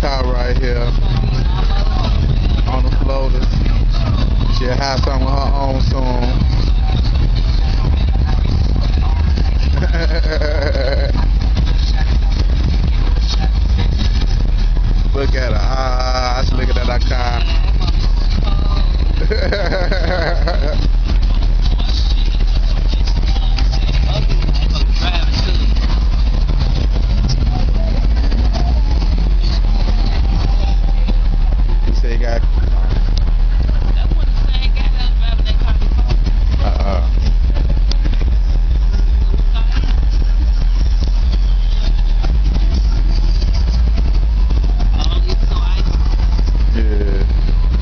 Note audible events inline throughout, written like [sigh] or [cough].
Car right here on the floaters. She'll have some of her own soon. [laughs] look at her eyes, look at that car. [laughs]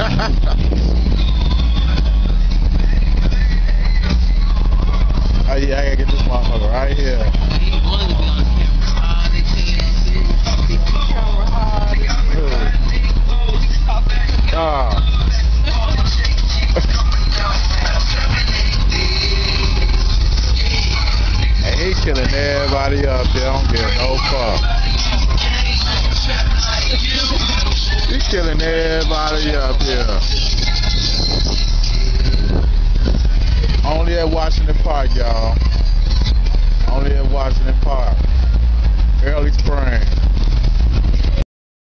oh yeah, I gotta get this motherfucker right here. Ah. Killing everybody up there. Don't give no fuck.